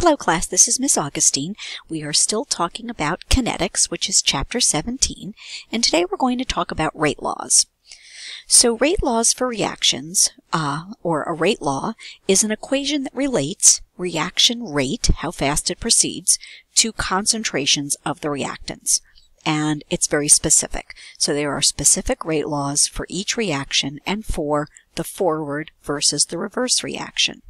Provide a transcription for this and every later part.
Hello class, this is Miss Agostine. We are still talking about kinetics, which is chapter 17, and today we're going to talk about rate laws. So rate laws for reactions, uh, or a rate law, is an equation that relates reaction rate, how fast it proceeds, to concentrations of the reactants. And it's very specific. So there are specific rate laws for each reaction and for the forward versus the reverse reaction.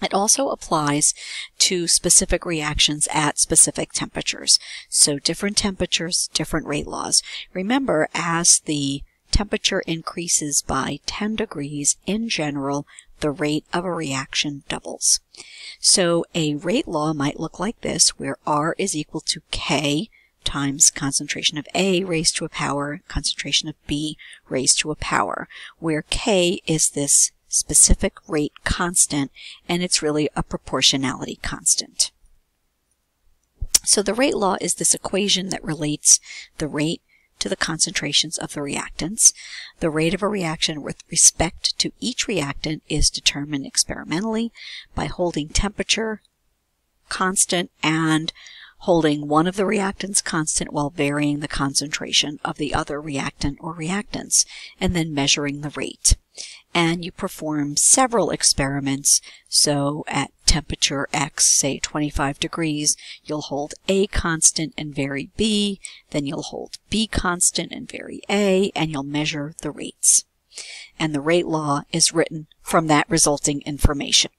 It also applies to specific reactions at specific temperatures. So different temperatures, different rate laws. Remember, as the temperature increases by 10 degrees, in general, the rate of a reaction doubles. So a rate law might look like this, where R is equal to K times concentration of A raised to a power, concentration of B raised to a power, where K is this specific rate constant, and it's really a proportionality constant. So the rate law is this equation that relates the rate to the concentrations of the reactants. The rate of a reaction with respect to each reactant is determined experimentally by holding temperature constant and holding one of the reactants constant while varying the concentration of the other reactant or reactants, and then measuring the rate and you perform several experiments. So at temperature X, say 25 degrees, you'll hold A constant and vary B, then you'll hold B constant and vary A, and you'll measure the rates. And the rate law is written from that resulting information.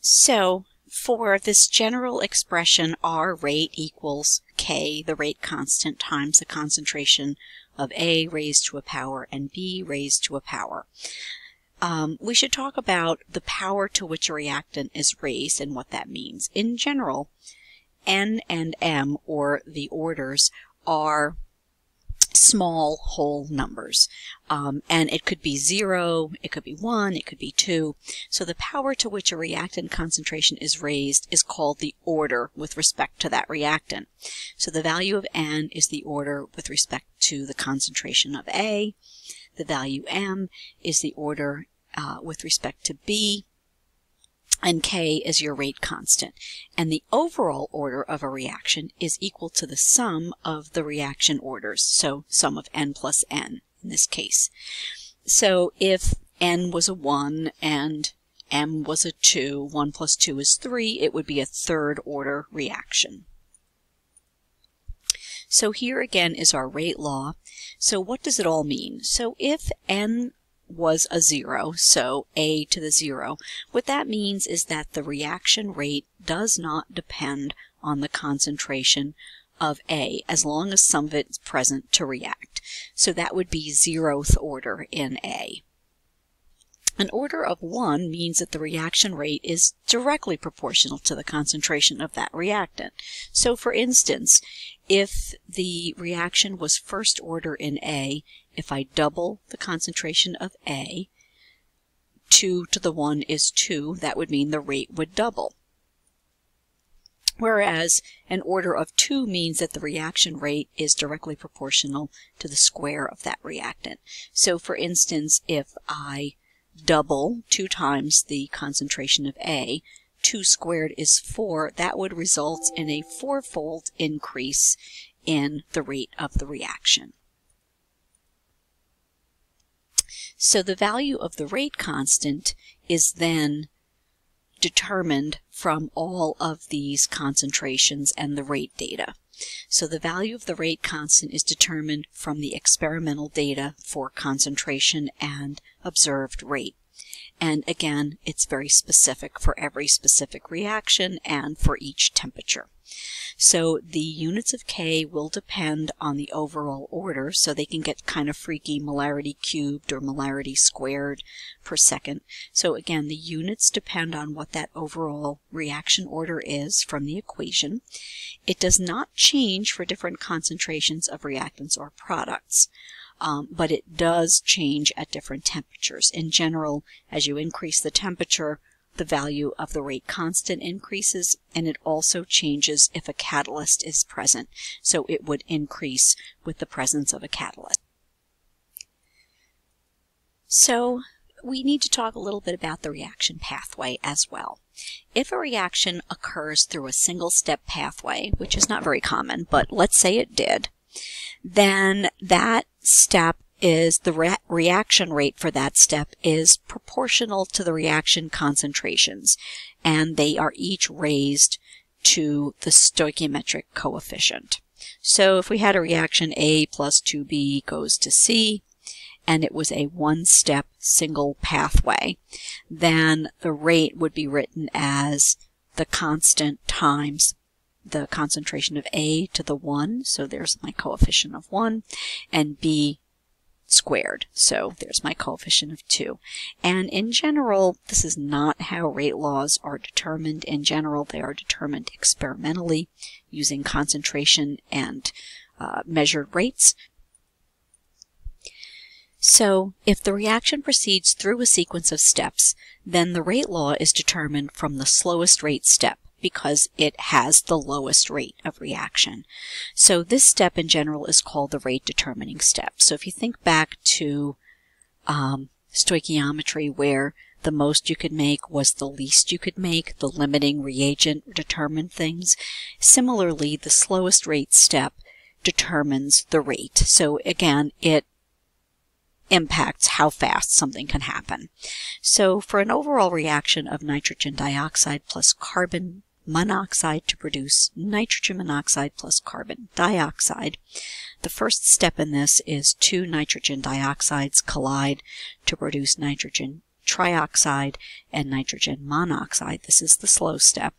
So for this general expression, R rate equals K, the rate constant, times the concentration of A raised to a power and B raised to a power. Um, we should talk about the power to which a reactant is raised and what that means. In general, N and M, or the orders, are small whole numbers. Um, and it could be zero, it could be one, it could be two. So the power to which a reactant concentration is raised is called the order with respect to that reactant. So the value of N is the order with respect to the concentration of A. The value M is the order uh, with respect to B and K is your rate constant. And the overall order of a reaction is equal to the sum of the reaction orders, so sum of N plus N in this case. So if N was a 1 and M was a 2, 1 plus 2 is 3, it would be a third order reaction. So here again is our rate law. So what does it all mean? So if N was a zero, so A to the zero. What that means is that the reaction rate does not depend on the concentration of A as long as some of it is present to react. So that would be zeroth order in A. An order of 1 means that the reaction rate is directly proportional to the concentration of that reactant. So for instance, if the reaction was first order in A, if I double the concentration of A, 2 to the 1 is 2, that would mean the rate would double. Whereas an order of 2 means that the reaction rate is directly proportional to the square of that reactant. So for instance, if I double 2 times the concentration of A, 2 squared is 4, that would result in a fourfold increase in the rate of the reaction. So the value of the rate constant is then determined from all of these concentrations and the rate data. So the value of the rate constant is determined from the experimental data for concentration and observed rate. And again, it's very specific for every specific reaction and for each temperature. So the units of K will depend on the overall order, so they can get kind of freaky molarity cubed or molarity squared per second. So again, the units depend on what that overall reaction order is from the equation. It does not change for different concentrations of reactants or products um, but it does change at different temperatures. In general, as you increase the temperature, the value of the rate constant increases, and it also changes if a catalyst is present. So it would increase with the presence of a catalyst. So we need to talk a little bit about the reaction pathway as well. If a reaction occurs through a single step pathway, which is not very common, but let's say it did, then that step is the re reaction rate for that step is proportional to the reaction concentrations, and they are each raised to the stoichiometric coefficient. So if we had a reaction A plus 2B goes to C, and it was a one-step single pathway, then the rate would be written as the constant times the concentration of A to the 1, so there's my coefficient of 1, and B squared. So there's my coefficient of 2. And in general, this is not how rate laws are determined. In general, they are determined experimentally using concentration and uh, measured rates. So if the reaction proceeds through a sequence of steps, then the rate law is determined from the slowest rate step because it has the lowest rate of reaction. So this step in general is called the rate determining step. So if you think back to um, stoichiometry where the most you could make was the least you could make, the limiting reagent determined things. Similarly, the slowest rate step determines the rate. So again, it impacts how fast something can happen. So for an overall reaction of nitrogen dioxide plus carbon monoxide to produce nitrogen monoxide plus carbon dioxide. The first step in this is two nitrogen dioxides collide to produce nitrogen trioxide and nitrogen monoxide. This is the slow step.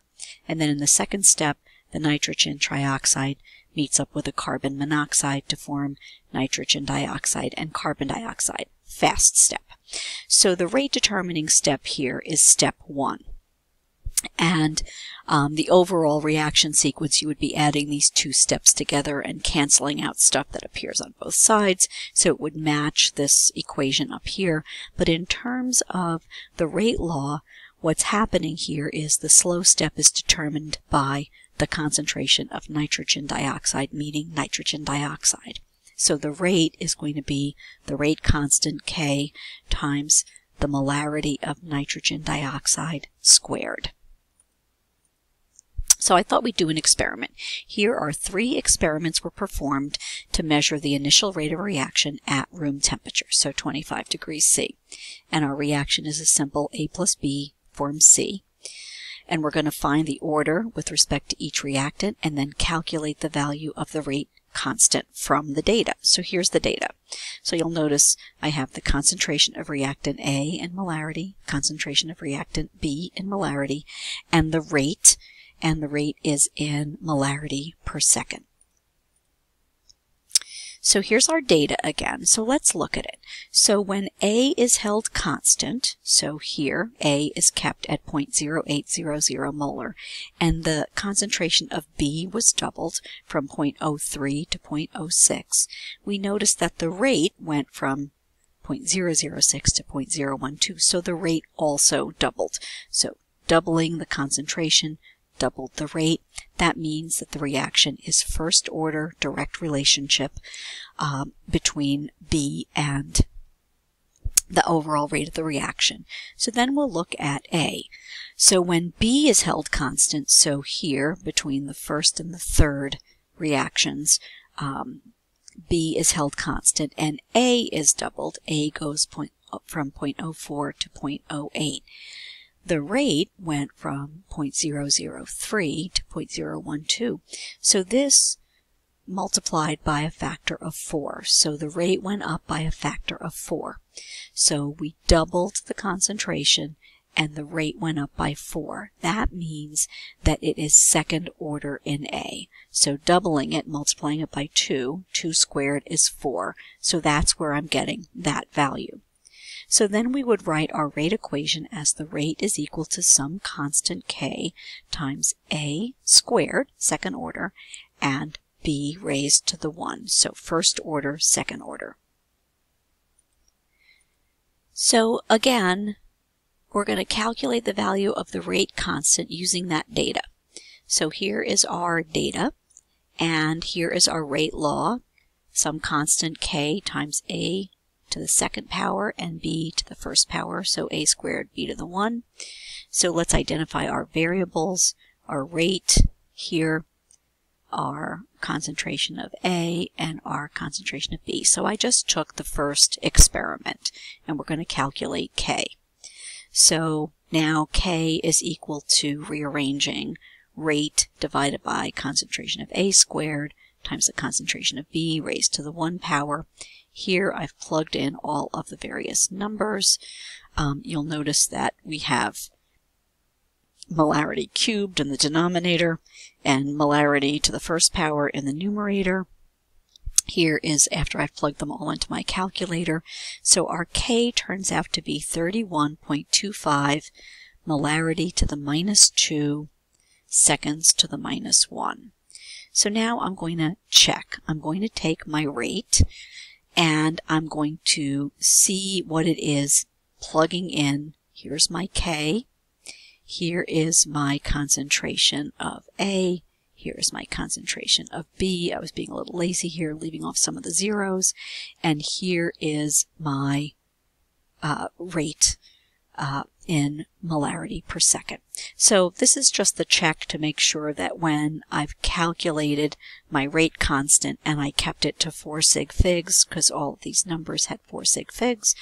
And then in the second step, the nitrogen trioxide meets up with the carbon monoxide to form nitrogen dioxide and carbon dioxide. Fast step. So the rate determining step here is step one. And um, the overall reaction sequence, you would be adding these two steps together and canceling out stuff that appears on both sides. So it would match this equation up here. But in terms of the rate law, what's happening here is the slow step is determined by the concentration of nitrogen dioxide, meaning nitrogen dioxide. So the rate is going to be the rate constant K times the molarity of nitrogen dioxide squared. So I thought we'd do an experiment. Here are three experiments were performed to measure the initial rate of reaction at room temperature, so 25 degrees C. And our reaction is a simple A plus B forms C. And we're going to find the order with respect to each reactant and then calculate the value of the rate constant from the data. So here's the data. So you'll notice I have the concentration of reactant A in molarity, concentration of reactant B in molarity, and the rate and the rate is in molarity per second. So here's our data again. So let's look at it. So when A is held constant, so here A is kept at 0.0800 molar, and the concentration of B was doubled from 0.03 to 0.06, we notice that the rate went from 0.006 to 0.012, so the rate also doubled. So doubling the concentration doubled the rate. That means that the reaction is first order direct relationship um, between B and the overall rate of the reaction. So then we'll look at A. So when B is held constant, so here between the first and the third reactions, um, B is held constant and A is doubled. A goes point, from 0.04 to 0.08 the rate went from 0.003 to 0.012. So this multiplied by a factor of 4. So the rate went up by a factor of 4. So we doubled the concentration and the rate went up by 4. That means that it is second order in A. So doubling it, multiplying it by 2, 2 squared is 4. So that's where I'm getting that value. So then we would write our rate equation as the rate is equal to some constant k times a squared, second order, and b raised to the 1. So first order, second order. So again, we're going to calculate the value of the rate constant using that data. So here is our data, and here is our rate law, some constant k times a to the second power and b to the first power, so a squared b to the 1. So let's identify our variables, our rate here, our concentration of A, and our concentration of B. So I just took the first experiment, and we're going to calculate K. So now K is equal to rearranging rate divided by concentration of A squared times the concentration of B raised to the 1 power. Here I've plugged in all of the various numbers. Um, you'll notice that we have molarity cubed in the denominator and molarity to the first power in the numerator. Here is after I've plugged them all into my calculator. So our K turns out to be 31.25 molarity to the minus 2 seconds to the minus 1. So now I'm going to check. I'm going to take my rate and I'm going to see what it is plugging in. Here's my K. Here is my concentration of A. Here is my concentration of B. I was being a little lazy here, leaving off some of the zeros. And here is my uh, rate uh, in molarity per second. So this is just the check to make sure that when I've calculated my rate constant and I kept it to 4 sig figs because all of these numbers had 4 sig figs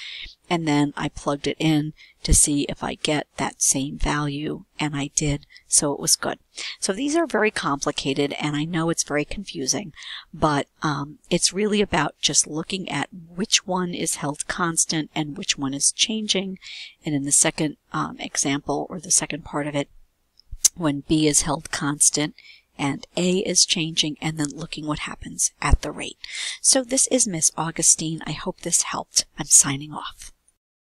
and then I plugged it in to see if I get that same value and I did so it was good. So these are very complicated and I know it's very confusing but um, it's really about just looking at which one is held constant and which one is changing and in the second um, example or the second part of it when B is held constant and A is changing and then looking what happens at the rate. So this is Miss Agostine. I hope this helped. I'm signing off.